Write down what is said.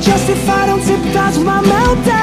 just if I don't tip, that's my meltdown.